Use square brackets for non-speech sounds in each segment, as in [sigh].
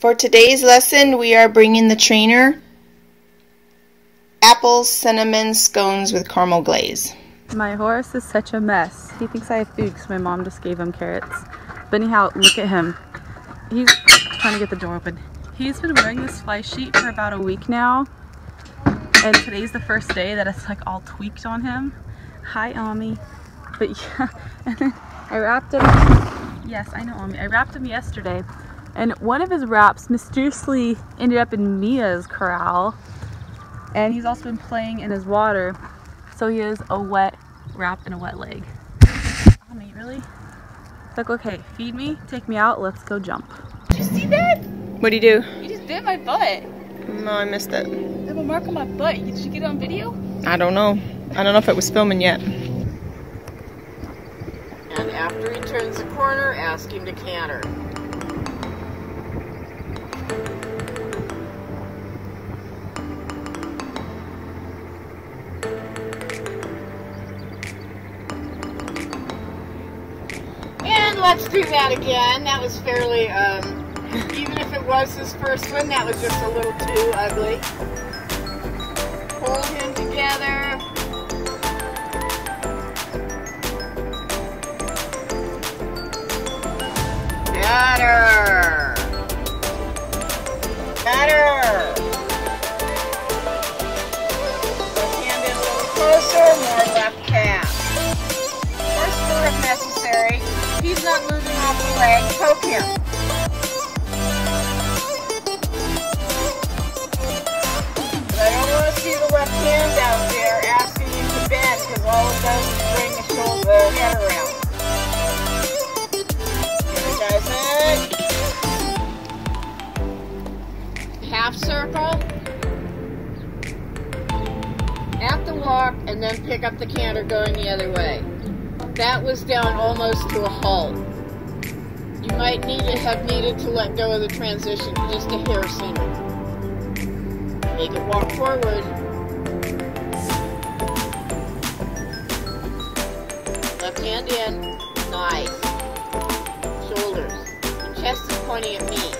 For today's lesson, we are bringing the trainer apple cinnamon scones with caramel glaze. My horse is such a mess. He thinks I have food because my mom just gave him carrots. But anyhow, look at him. He's trying to get the door open. He's been wearing this fly sheet for about a week now. And today's the first day that it's like all tweaked on him. Hi, Ami. But [laughs] yeah, and then I wrapped him. Yes, I know, Ami. I wrapped him yesterday. And one of his wraps mysteriously ended up in Mia's corral. And he's also been playing in his water. So he has a wet wrap and a wet leg. Oh, Ami, really? It's like, okay, feed me, take me out, let's go jump. Did you see that? What do you do? You just bit my butt. No, I missed it. I have a mark on my butt. Did you get it on video? I don't know. I don't know if it was filming yet. And after he turns the corner, ask him to canter. Let's do that again. That was fairly, um, even if it was his first one, that was just a little too ugly. Hold him together. Half circle. At the walk and then pick up the canter going the other way. That was down almost to a halt. You might need to have needed to let go of the transition just a hair sooner. Make it walk forward. Left hand in. Nice shoulders. Chest is pointing at me.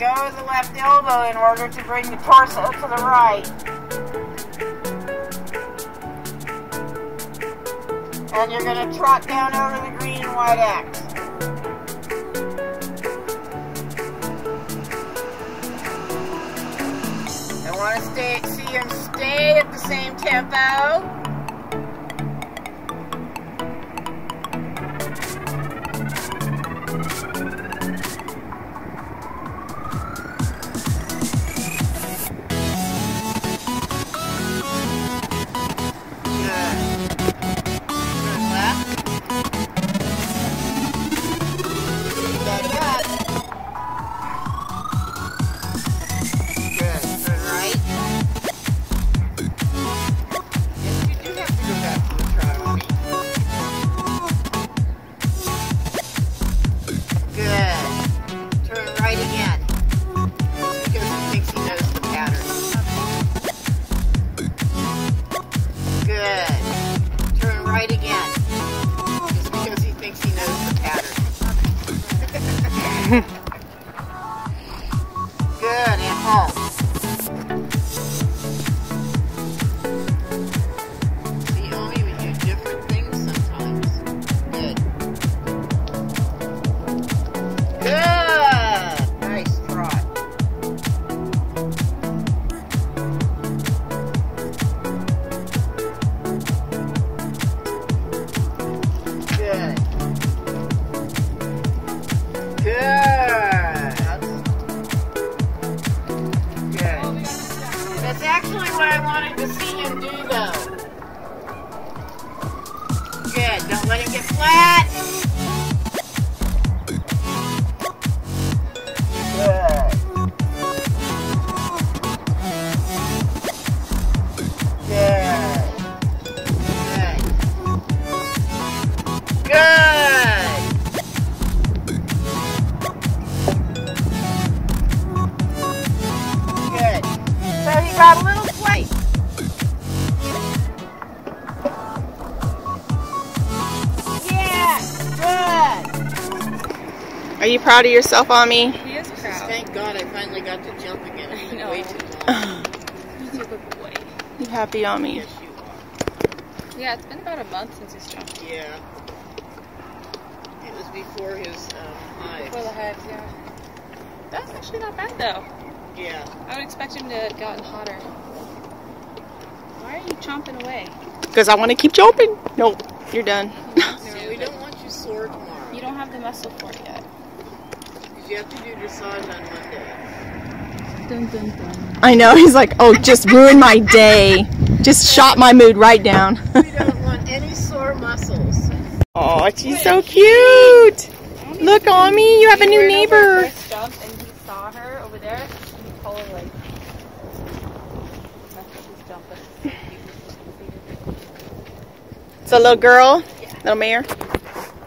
go the left elbow in order to bring the torso to the right. And you're going to trot down over the green and white X. I want to stay, see him stay at the same tempo. What I wanted to see him do, though. Good. Don't let him get flat. You proud of yourself, Ami? He is proud. Thank God I finally got to jump again. It's know. way too long. He's a good boy. You happy, Ami? Yes, you Yeah, it's been about a month since he's jumped. Yeah. It was before his um, hives. Before the hives, yeah. That's actually not bad though. Yeah. I would expect him to have gotten hotter. Why are you chomping away? Because I want to keep jumping. Nope, you're done. [laughs] No, we don't want you sore tomorrow. You don't have the muscle for it yet. Because you have to do dressage on Monday. Dun dun dun. I know. He's like, oh, just ruined my day. Just shot my mood right down. We don't want any sore muscles. oh, she's so cute. Look, Ami, you have a new neighbor. First jumped and he saw her over there. He totally like messed up his jump. but It's a little girl, little mare.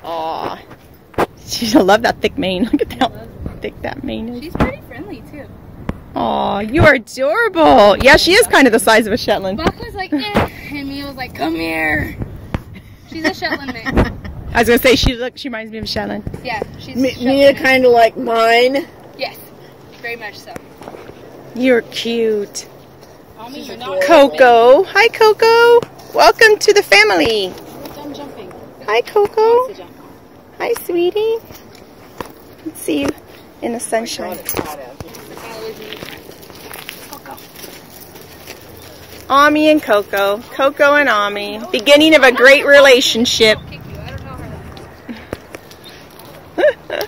Aw, she's I love that thick mane. [laughs] Look at how thick that mane is. She's pretty friendly too. Aw, you are adorable. Yeah, she is kind of the size of a Shetland. Buck was like, eh, and Mia was like, come here. She's a Shetland mix. I was gonna say she look. She reminds me of a Shetland. Yeah, she's Mi- Shetland Mia kind of like mine. Yes, very much so. You're cute. Mommy, you're Coco. Hi, Coco. Welcome to the family. We're done jumping. Hi, Coco. Hi, sweetie. Let's see you in the sunshine. God, it's hot out here. The followers in the front. Coco. Ami and Coco. Coco and Ami. Beginning of a great relationship. [laughs]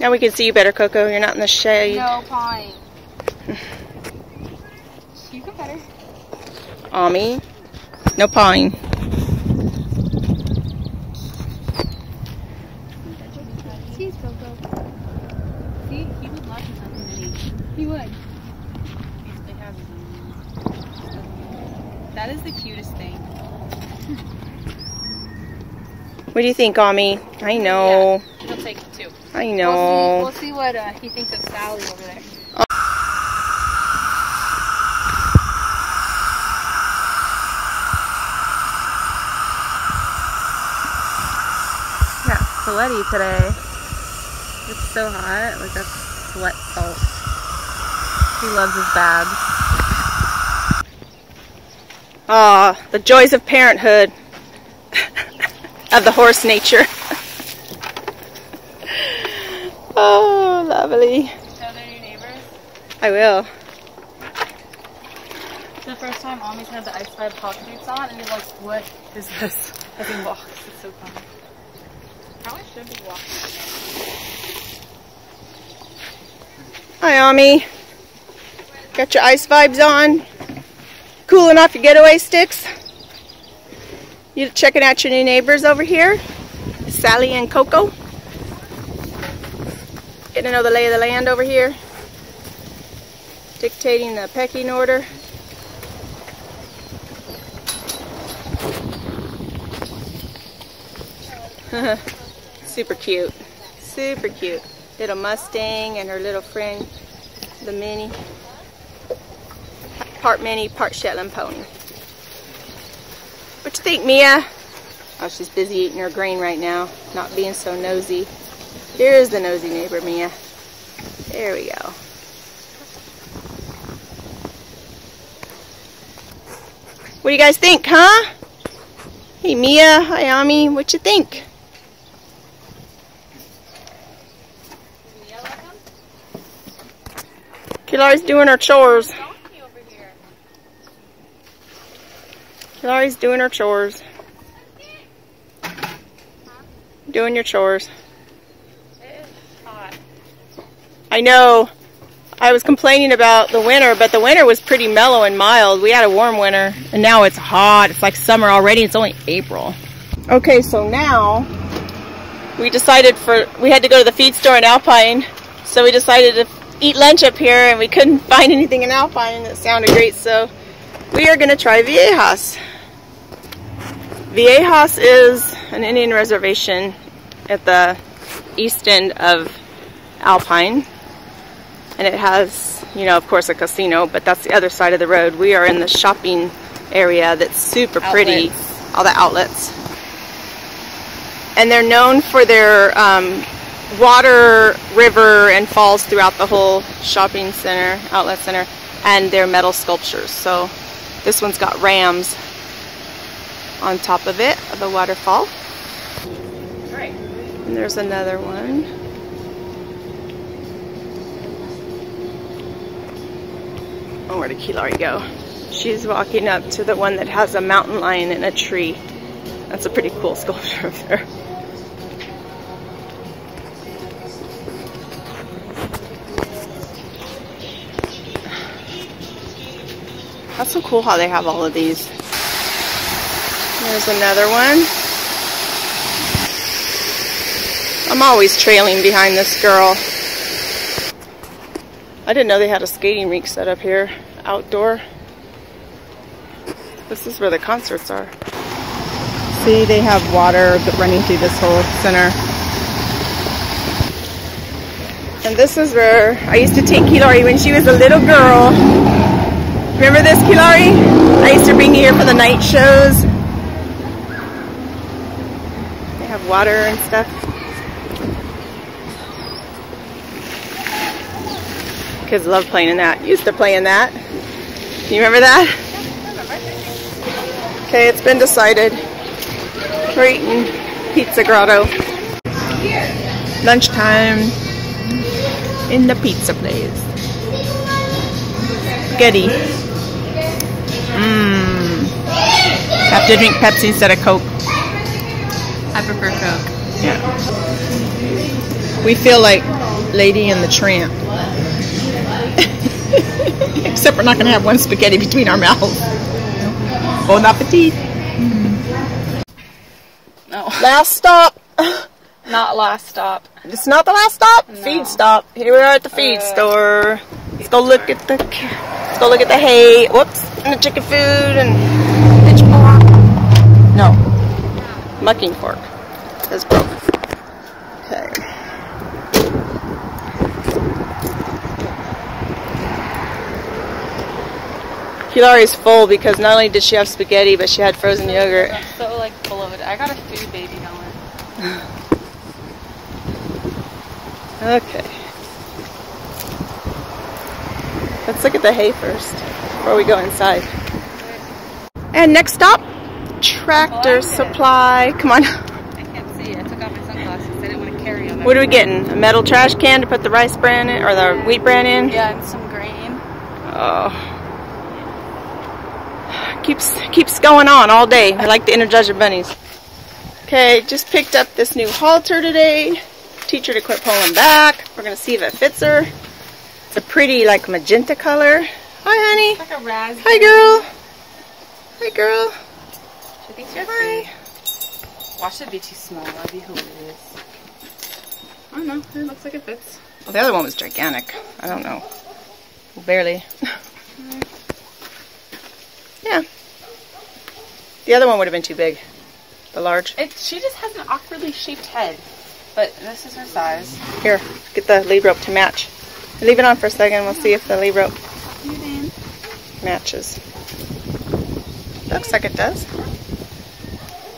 Now we can see you better, Coco. You're not in the shade. No pine. [sighs] You can better. Ami. No pine. She's Coco. See, he would love his own mini. He would. They have his. That is the cutest thing. What do you think, Ami? I know. He'll take it I We'll see, know. we'll see what uh, he thinks of Sally over there. Yeah, sweaty today. It's so hot, like that's sweat salt. He loves his babs. Ah, the joys of parenthood. [laughs] of the horse nature. oh, lovely. Show their new neighbors. I will. The first time Ami's had the Ice Vibe hot boots on, and he's like, "What is this?" As he walks, it's so funny. Probably should be walking. Hi, Ami. Got your ice vibes on? Cooling off your getaway sticks? You checking out your new neighbors over here? Sally and Coco? Getting to know the lay of the land over here? Dictating the pecking order? [laughs] Super cute. Super cute. Little Mustang and her little friend, the Mini. Part Mini, part Shetland pony. What you think, Mia? Oh, she's busy eating her grain right now, not being so nosy. Here's the nosy neighbor, Mia. There we go. What do you guys think, huh? Hey Mia, hi Ami, what you think? Keelari's doing her chores. Keelari's doing her chores. Doing your chores. I know. I was complaining about the winter, but the winter was pretty mellow and mild. We had a warm winter, and now it's hot. It's like summer already. It's only April. Okay, so now we decided for we had to go to the feed store in Alpine, so we decided to eat lunch up here, and we couldn't [laughs] find anything in Alpine that sounded great, so we are going to try Viejas. Viejas is an Indian reservation at the east end of Alpine and it has, you know, of course a casino, but that's the other side of the road. We are in the shopping area that's super pretty, all the outlets. And they're known for their um, water, river, and falls throughout the whole shopping center, outlet center, and their metal sculptures. So this one's got rams on top of it, of the waterfall. Right. And there's another one. Oh, where did Keelari go? She's walking up to the one that has a mountain lion in a tree. That's a pretty cool [laughs] sculpture up there. That's so cool how they have all of these. There's another one. I'm always trailing behind this girl. I didn't know they had a skating rink set up here, outdoor. This is where the concerts are. See, they have water running through this whole center. And this is where I used to take Keelari when she was a little girl. Remember this, Keelari? I used to bring you here for the night shows. They have water and stuff. Kids love playing in that. Used to play in that. You remember that? Okay, it's been decided. We're eating Pizza Grotto. Lunchtime in the pizza place. Spaghetti. Mmm. Have to drink Pepsi instead of Coke. I prefer Coke. Yeah. We feel like Lady and the Tramp. Except we're not going to have one spaghetti between our mouths. Bon appetit. No, Last stop. [laughs] not last stop. It's not the last stop. No. Feed stop. Here we are at the feed Uh, store. Let's go look at the. Let's go look at the hay. Whoops. And the chicken food and pitchfork. No. Mucking fork. That's broke. Keelari's full because not only did she have spaghetti, but she had frozen yogurt. I'm so like bloated. I got a food baby going. [laughs] Okay. Let's look at the hay first before we go inside. And next stop, Tractor Oh, it. Supply. Come on. I can't see. I took off my sunglasses. I didn't want to carry them. What are we getting? A metal trash can to put the rice bran in or the wheat bran in? Yeah, and some grain. Oh. Keeps keeps going on all day. I like the Energizer bunnies. Okay, just picked up this new halter today. Teacher to quit pulling back. We're gonna see if it fits her. It's a pretty like magenta color. Hi, honey. Like a raspberry. Hi, girl. Hi, girl. She thinks you're Hi. free. Watch it be too small. That'd be hilarious. I don't know. It looks like it fits. Well, the other one was gigantic. I don't know. Barely. [laughs] yeah. The other one would have been too big. The large. It. She just has an awkwardly shaped head. But this is her size. Here, get the lead rope to match. Leave it on for a second. We'll see if the lead rope matches. Looks like it does.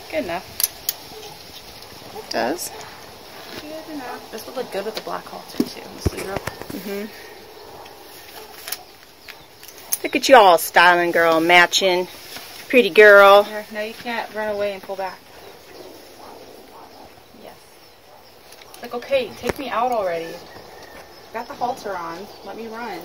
Good enough. It does. Good enough. This would look good with the black halter too. Let's leave it up. hmm Look at you all styling, girl, matching. Pretty girl. No, you can't run away and pull back. Yes. Like, okay, take me out already. Got the halter on. Let me run.